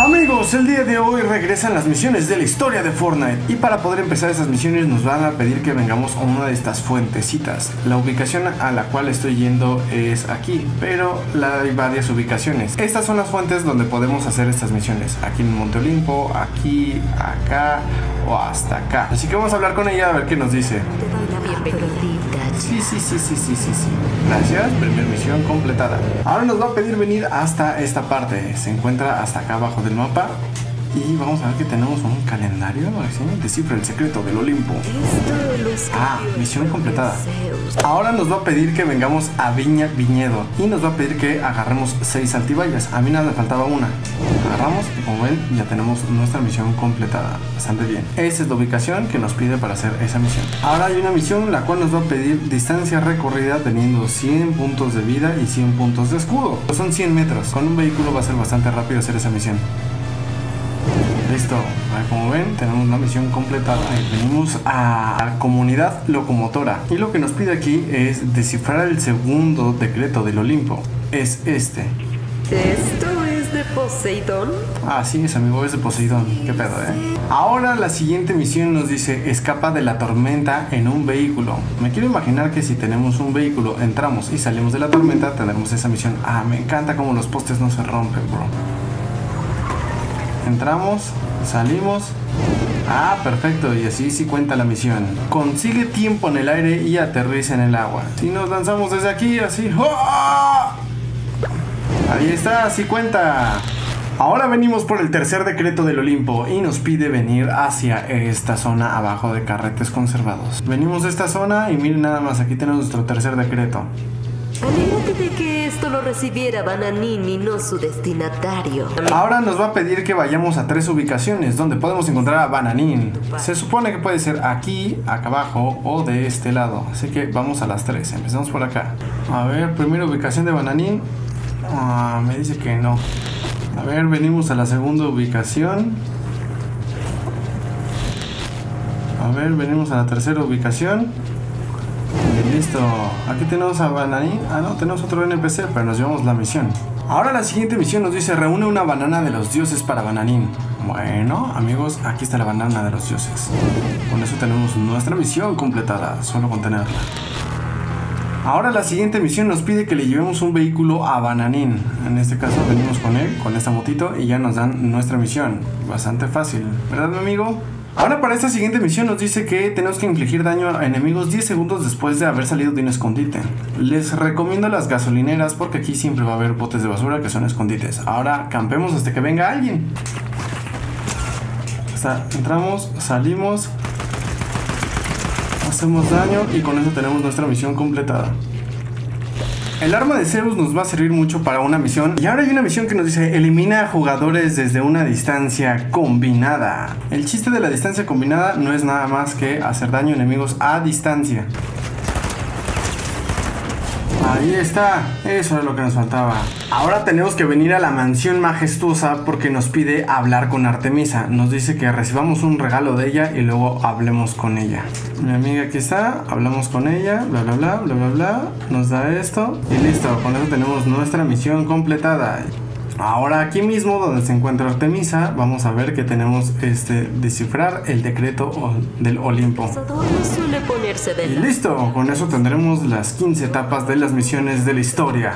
Amigos, el día de hoy regresan las misiones de la historia de Fortnite y para poder empezar esas misiones nos van a pedir que vengamos a una de estas fuentecitas. La ubicación a la cual estoy yendo es aquí, pero hay varias ubicaciones. Estas son las fuentes donde podemos hacer estas misiones. Aquí en Monte Olimpo, aquí, acá o hasta acá. Así que vamos a hablar con ella a ver qué nos dice. Sí, sí, sí, sí, sí, sí, sí. Gracias, primera misión completada. Ahora nos va a pedir venir hasta esta parte. Se encuentra hasta acá abajo del mapa. Y vamos a ver que tenemos un calendario. ¿sí? Descifra el secreto del Olimpo. Ah, misión completada. Ahora nos va a pedir que vengamos a Viña Viñedo y nos va a pedir que agarremos seis altivallas. A mí nada me faltaba una. Agarramos y como ven ya tenemos nuestra misión completada. Bastante bien. Esa es la ubicación que nos pide para hacer esa misión. Ahora hay una misión la cual nos va a pedir distancia recorrida teniendo 100 puntos de vida y 100 puntos de escudo. Son 100 metros. Con un vehículo va a ser bastante rápido hacer esa misión. Listo, como ven tenemos una misión completada. Venimos a la comunidad locomotora y lo que nos pide aquí es descifrar el segundo decreto del Olimpo. Es este. Esto es de Poseidón. Así es, amigo, es de Poseidón. Qué pedo, eh. Ahora la siguiente misión nos dice escapa de la tormenta en un vehículo. Me quiero imaginar que si tenemos un vehículo, entramos y salimos de la tormenta, tendremos esa misión. Ah, me encanta como los postes no se rompen, bro. Entramos, salimos. Ah, perfecto, y así sí cuenta la misión. Consigue tiempo en el aire y aterriza en el agua. Si nos lanzamos desde aquí, así. ¡ah! Ahí está, así cuenta. Ahora venimos por el tercer decreto del Olimpo y nos pide venir hacia esta zona abajo de carretes conservados. Venimos de esta zona y miren nada más, aquí tenemos nuestro tercer decreto. Alégrate de que esto lo recibiera Bananín y no su destinatario. Ahora nos va a pedir que vayamos a tres ubicaciones donde podemos encontrar a Bananín. Se supone que puede ser aquí, acá abajo o de este lado. Así que vamos a las tres. Empezamos por acá. A ver, primera ubicación de Bananín. Ah, me dice que no. A ver, venimos a la segunda ubicación. A ver, venimos a la tercera ubicación. Listo. Aquí tenemos a Bananín. Ah, no, tenemos otro NPC, pero nos llevamos la misión. Ahora la siguiente misión nos dice reúne una banana de los dioses para Bananín. Bueno, amigos, aquí está la banana de los dioses. Con eso tenemos nuestra misión completada, solo con tenerla. Ahora la siguiente misión nos pide que le llevemos un vehículo a Bananín. En este caso venimos con él, con esta motito y ya nos dan nuestra misión. Bastante fácil, ¿verdad mi amigo? Ahora para esta siguiente misión nos dice que tenemos que infligir daño a enemigos 10 segundos después de haber salido de un escondite. Les recomiendo las gasolineras porque aquí siempre va a haber botes de basura que son escondites. Ahora campemos hasta que venga alguien. Hasta entramos, salimos, hacemos daño y con eso tenemos nuestra misión completada. El arma de Zeus nos va a servir mucho para una misión. Y ahora hay una misión que nos dice elimina a jugadores desde una distancia combinada. El chiste de la distancia combinada no es nada más que hacer daño a enemigos a distancia. Ahí está, eso es lo que nos faltaba. Ahora tenemos que venir a la mansión majestuosa porque nos pide hablar con Artemisa. Nos dice que recibamos un regalo de ella y luego hablemos con ella. Mi amiga aquí está, hablamos con ella, bla bla bla, bla bla bla. Nos da esto y listo, con eso tenemos nuestra misión completada. Ahora aquí mismo donde se encuentra Artemisa, vamos a ver que tenemos este descifrar el decreto del Olimpo. Poseidón no suele ponerse de Y listo, con eso tendremos las 15 etapas de las misiones de la historia.